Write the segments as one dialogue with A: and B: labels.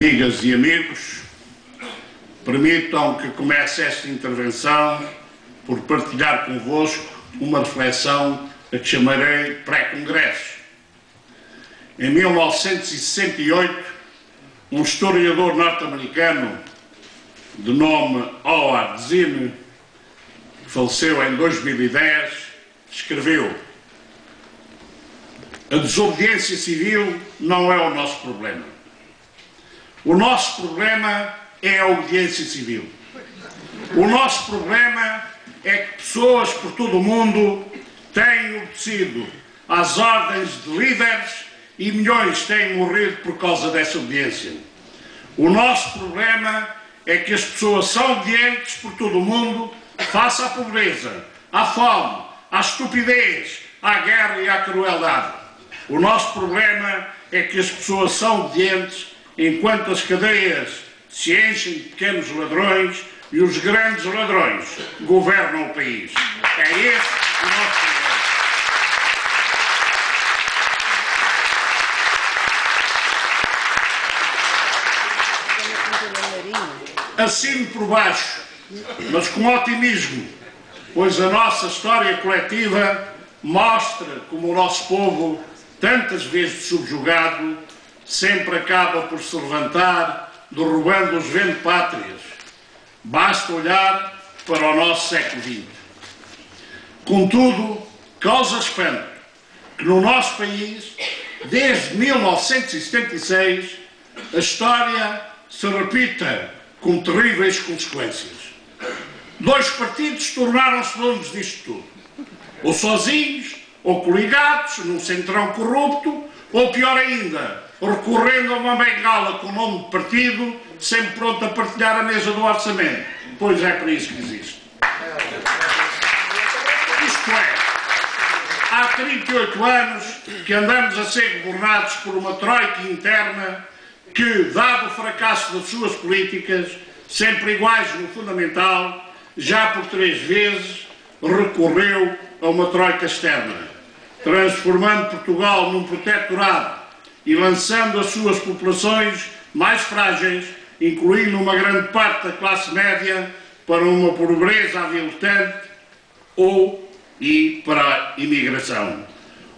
A: Amigas e amigos, permitam que comece esta intervenção por partilhar convosco uma reflexão a que chamarei pré-congresso. Em 1968, um historiador norte-americano de nome Howard Zinn, que faleceu em 2010, escreveu A desobediência civil não é o nosso problema. O nosso problema é a obediência civil. O nosso problema é que pessoas por todo o mundo têm obedecido às ordens de líderes e milhões têm morrido por causa dessa obediência. O nosso problema é que as pessoas são obedientes por todo o mundo face à pobreza, à fome, à estupidez, à guerra e à crueldade. O nosso problema é que as pessoas são obedientes enquanto as cadeias se enchem de pequenos ladrões e os grandes ladrões governam o país. É esse o nosso problema. Assim por baixo, mas com otimismo, pois a nossa história coletiva mostra como o nosso povo, tantas vezes subjugado, sempre acaba por se levantar, derrubando os vento-pátrias. Basta olhar para o nosso século XX. Contudo, causa espanto que no nosso país, desde 1976, a história se repita com terríveis consequências. Dois partidos tornaram-se donos disto tudo. Ou sozinhos, ou coligados, num centrão corrupto, ou pior ainda, recorrendo a uma bengala com o nome de partido, sempre pronto a partilhar a mesa do orçamento. Pois é para isso que existe. Isto é, há 38 anos que andamos a ser governados por uma troika interna que, dado o fracasso das suas políticas, sempre iguais no fundamental, já por três vezes recorreu a uma troika externa, transformando Portugal num protetorado e lançando as suas populações mais frágeis, incluindo uma grande parte da classe média, para uma pobreza aviltante ou e para a imigração.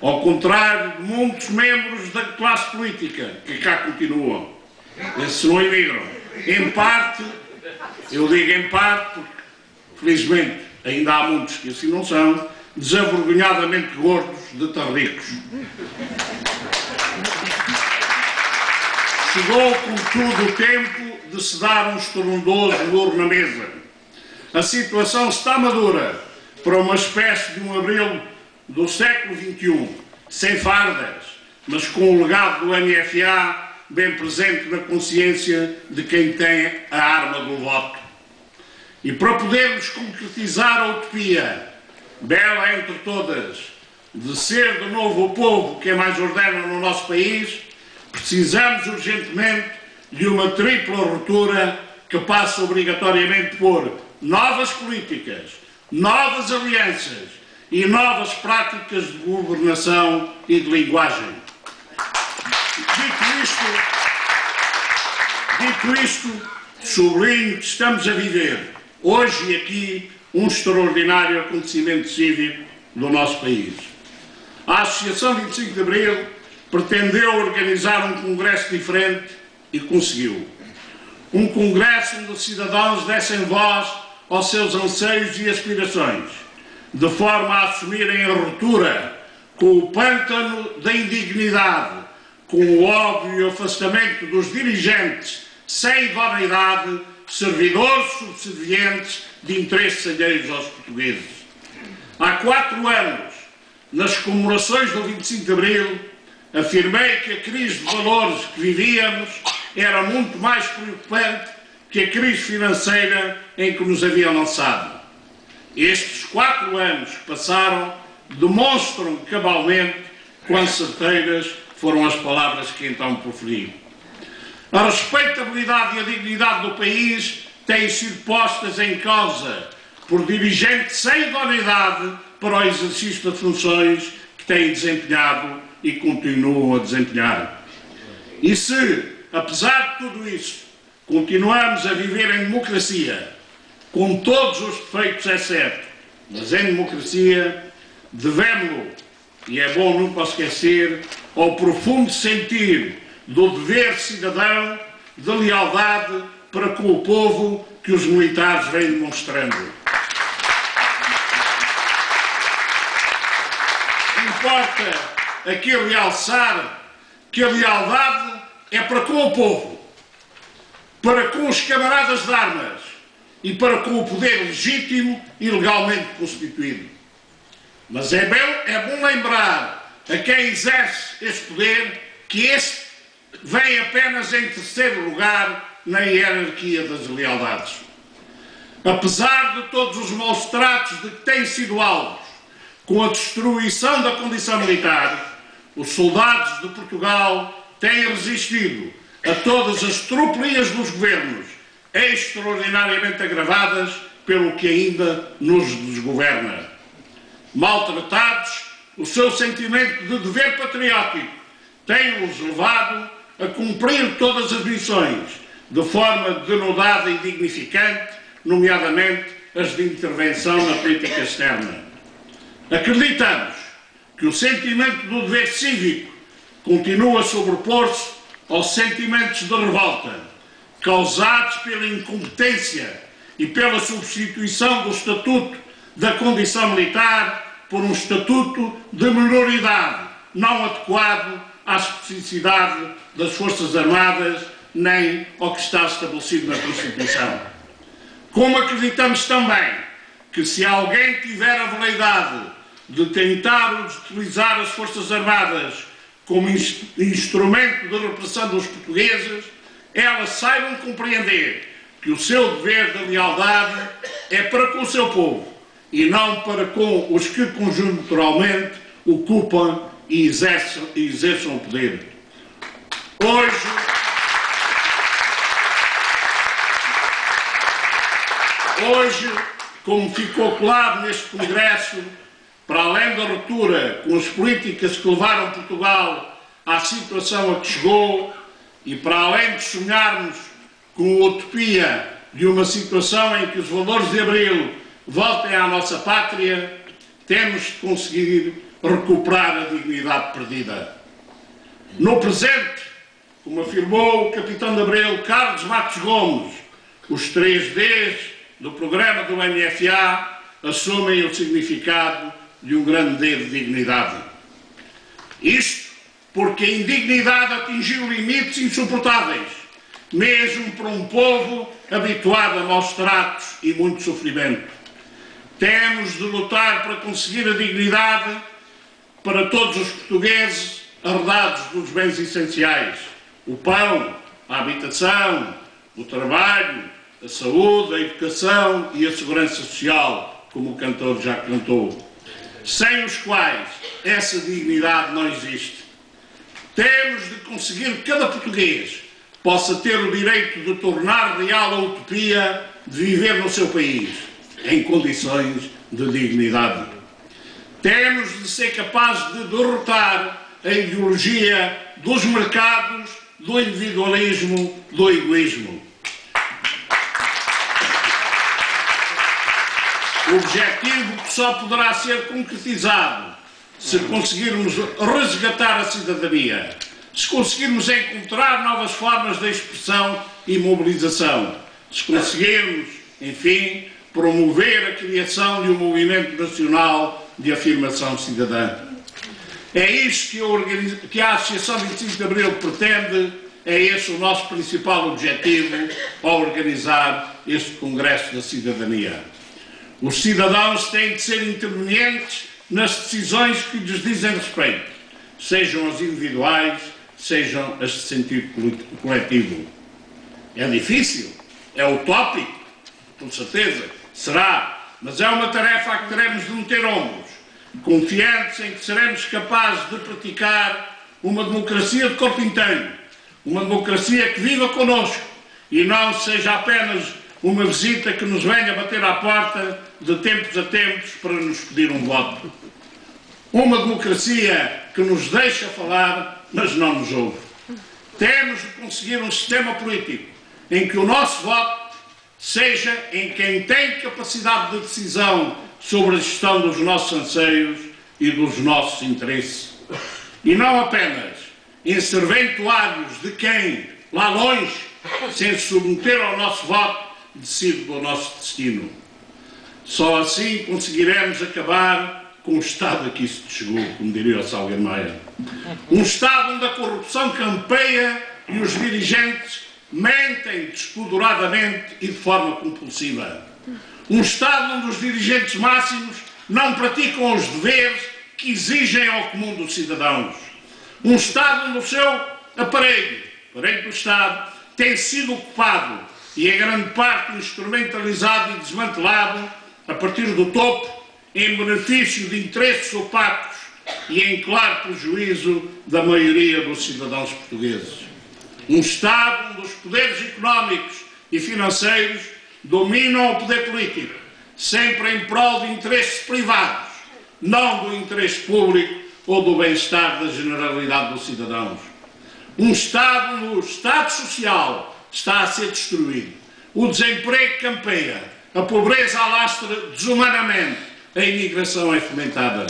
A: Ao contrário de muitos membros da classe política que cá continuam, esses não imigram. Em parte, eu digo em parte, porque felizmente ainda há muitos que assim não são, desavergonhadamente gordos de tão ricos. Chegou, contudo, o tempo de se dar um estrondoso muro na mesa. A situação está madura para uma espécie de um abril do século XXI, sem fardas, mas com o legado do NFA bem presente na consciência de quem tem a arma do voto. E para podermos concretizar a utopia, bela entre todas, de ser de novo o povo que é mais ordena no nosso país, precisamos urgentemente de uma tripla ruptura que passa obrigatoriamente por novas políticas, novas alianças e novas práticas de governação e de linguagem. Dito isto, dito isto, sublinho que estamos a viver, hoje e aqui, um extraordinário acontecimento cívico do nosso país. A Associação 25 de Abril pretendeu organizar um congresso diferente e conseguiu. Um congresso onde os cidadãos dessem voz aos seus anseios e aspirações, de forma a assumirem a ruptura com o pântano da indignidade, com o óbvio afastamento dos dirigentes sem idoneidade, servidores subservientes de interesses alheios aos portugueses. Há quatro anos, nas comemorações do 25 de Abril, afirmei que a crise de valores que vivíamos era muito mais preocupante que a crise financeira em que nos haviam lançado. Estes quatro anos que passaram demonstram cabalmente quão certeiras foram as palavras que então proferi. A respeitabilidade e a dignidade do país têm sido postas em causa por dirigentes sem idoneidade para o exercício de funções que têm desempenhado e continuam a desempenhar. E se apesar de tudo isso, continuamos a viver em democracia, com todos os defeitos, é certo, mas em democracia devemos, e é bom nunca esquecer, ao profundo sentir do dever cidadão de lealdade para com o povo que os militares vêm demonstrando. Importa aqui realçar que a lealdade é para com o povo, para com os camaradas de armas e para com o poder legítimo e legalmente constituído. Mas é bom, é bom lembrar a quem exerce este poder que este vem apenas em terceiro lugar na hierarquia das lealdades. Apesar de todos os maus tratos de que têm sido alvos com a destruição da condição militar, os soldados de Portugal têm resistido a todas as tropelias dos governos, extraordinariamente agravadas pelo que ainda nos desgoverna. Maltratados, o seu sentimento de dever patriótico tem-os levado a cumprir todas as missões, de forma denodada e dignificante, nomeadamente as de intervenção na política externa. Acreditamos que o sentimento do dever cívico continua a sobrepor-se aos sentimentos de revolta, causados pela incompetência e pela substituição do Estatuto da Condição Militar por um Estatuto de minoridade não adequado à especificidade das Forças Armadas nem ao que está estabelecido na Constituição. Como acreditamos também que se alguém tiver a veleidade de tentar utilizar as Forças Armadas como instrumento de repressão dos portugueses, elas saibam compreender que o seu dever de lealdade é para com o seu povo e não para com os que conjunturalmente ocupam e exerçam, e exerçam o poder. Hoje, hoje, como ficou claro neste Congresso, para além da ruptura com as políticas que levaram Portugal à situação a que chegou e para além de sonharmos com a utopia de uma situação em que os valores de Abril voltem à nossa pátria, temos de conseguir recuperar a dignidade perdida. No presente, como afirmou o capitão de Abreu Carlos Matos Gomes, os três Ds do programa do MFA assumem o significado de um grande D de dignidade. Isto porque a indignidade atingiu limites insuportáveis, mesmo para um povo habituado a maus tratos e muito sofrimento. Temos de lutar para conseguir a dignidade para todos os portugueses arredados dos bens essenciais: o pão, a habitação, o trabalho, a saúde, a educação e a segurança social, como o cantor já cantou, sem os quais essa dignidade não existe. Temos de conseguir que cada português possa ter o direito de tornar real a utopia de viver no seu país, em condições de dignidade. Temos de ser capazes de derrotar a ideologia dos mercados, do individualismo, do egoísmo. Objetivo que só poderá ser concretizado se conseguirmos resgatar a cidadania, se conseguirmos encontrar novas formas de expressão e mobilização, se conseguirmos, enfim, promover a criação de um movimento nacional de afirmação cidadã. É isto que, que a Associação 25 de Abril pretende, é esse o nosso principal objetivo ao organizar este Congresso da Cidadania. Os cidadãos têm de ser intervenientes nas decisões que lhes dizem respeito, sejam as individuais, sejam as de sentido coletivo. É difícil, é utópico, com certeza, será, mas é uma tarefa a que teremos de meter ombros confiantes em que seremos capazes de praticar uma democracia de corpo inteiro, uma democracia que viva connosco e não seja apenas uma visita que nos venha bater à porta de tempos a tempos para nos pedir um voto. Uma democracia que nos deixa falar, mas não nos ouve. temos de conseguir um sistema político em que o nosso voto seja em quem tem capacidade de decisão sobre a gestão dos nossos anseios e dos nossos interesses. E não apenas em serventuários de quem, lá longe, sem se submeter ao nosso voto, decide do nosso destino. Só assim conseguiremos acabar com o Estado a que isso chegou, como diria o Salgueiro Maia. Um Estado onde a corrupção campeia e os dirigentes mentem despoduradamente e de forma compulsiva. Um Estado onde os dirigentes máximos não praticam os deveres que exigem ao comum dos cidadãos. Um Estado onde o seu aparelho, aparelho do Estado, tem sido ocupado e, em grande parte, instrumentalizado e desmantelado a partir do topo, em benefício de interesses opacos e em claro prejuízo da maioria dos cidadãos portugueses. Um Estado onde os poderes económicos e financeiros dominam o poder político, sempre em prol de interesses privados, não do interesse público ou do bem-estar da generalidade dos cidadãos. Um Estado onde o Estado Social está a ser destruído, o desemprego campeia, a pobreza alastra desumanamente, a imigração é fomentada.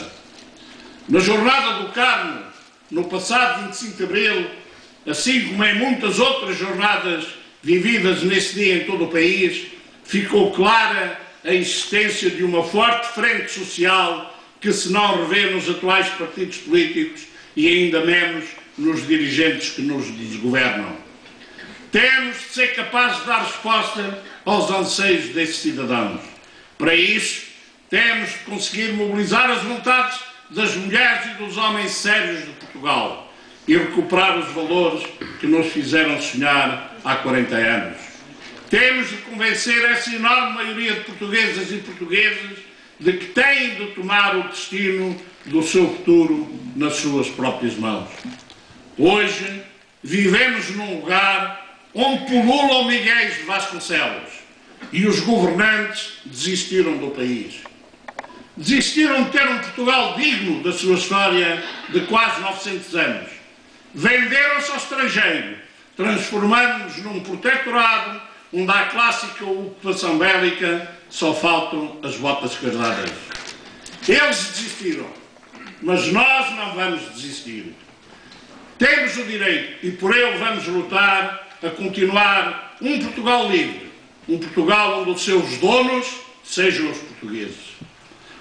A: Na Jornada do Carmo, no passado 25 de Abril, assim como em muitas outras jornadas vividas nesse dia em todo o país, ficou clara a existência de uma forte frente social que se não revê nos atuais partidos políticos e ainda menos nos dirigentes que nos desgovernam. Temos de ser capazes de dar resposta aos anseios desses cidadãos. Para isso, temos de conseguir mobilizar as vontades das mulheres e dos homens sérios de Portugal e recuperar os valores que nos fizeram sonhar há 40 anos. Temos de convencer essa enorme maioria de portuguesas e portugueses de que têm de tomar o destino do seu futuro nas suas próprias mãos. Hoje vivemos num lugar onde pululam Miguéis de Vasconcelos e os governantes desistiram do país. Desistiram de ter um Portugal digno da sua história de quase 900 anos. Venderam-se ao estrangeiro, transformando-nos num protetorado onde há clássica ocupação bélica só faltam as botas casadas. Eles desistiram, mas nós não vamos desistir. Temos o direito, e por ele vamos lutar, a continuar um Portugal livre, um Portugal onde os seus donos sejam os portugueses.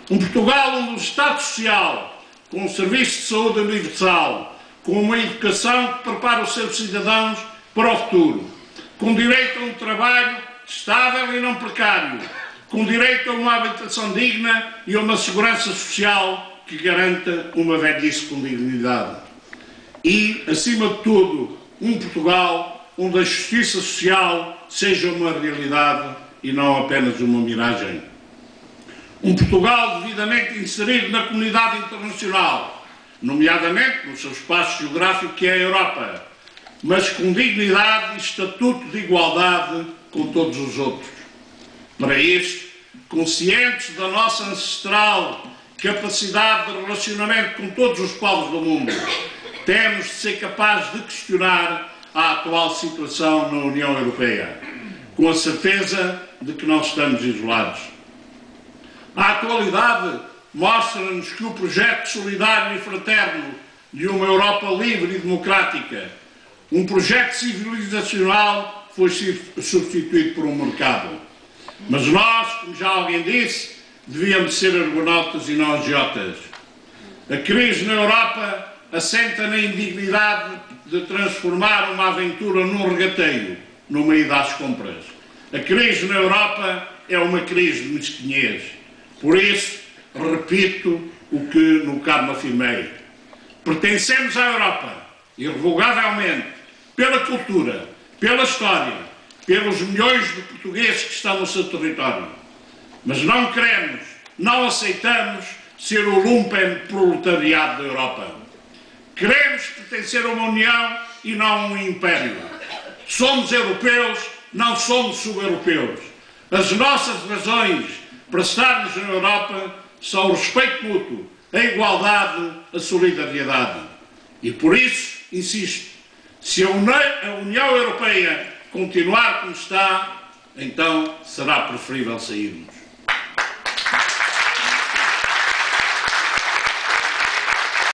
A: Um Portugal onde o Estado Social, com um serviço de saúde universal, com uma educação que prepara os seus cidadãos para o futuro, com direito a um trabalho estável e não precário, com direito a uma habitação digna e a uma segurança social que garanta uma velhice com dignidade. E, acima de tudo, um Portugal onde a justiça social seja uma realidade e não apenas uma miragem. Um Portugal devidamente inserido na comunidade internacional, nomeadamente no seu espaço geográfico que é a Europa, mas com dignidade e estatuto de igualdade com todos os outros. Para isto, conscientes da nossa ancestral capacidade de relacionamento com todos os povos do mundo, temos de ser capazes de questionar a atual situação na União Europeia, com a certeza de que não estamos isolados. A atualidade mostra-nos que o projeto solidário e fraterno de uma Europa livre e democrática, um projeto civilizacional, foi substituído por um mercado. Mas nós, como já alguém disse, devíamos ser argonautas e não agiotas. A crise na Europa assenta na indignidade de transformar uma aventura num regateio, numa ida às compras. A crise na Europa é uma crise de mesquinhez. Por isso, repito o que no Carmo afirmei. Pertencemos à Europa, irrevogavelmente, pela cultura, pela história, pelos milhões de portugueses que estão no seu território. Mas não queremos, não aceitamos ser o lumpen proletariado da Europa. Queremos pertencer a uma União e não a um Império. Somos europeus, não somos sub-europeus. As nossas razões para estarmos na Europa são o respeito mútuo, a igualdade, a solidariedade. E por isso, insisto, Se a União Europeia continuar como está, então será preferível sairmos.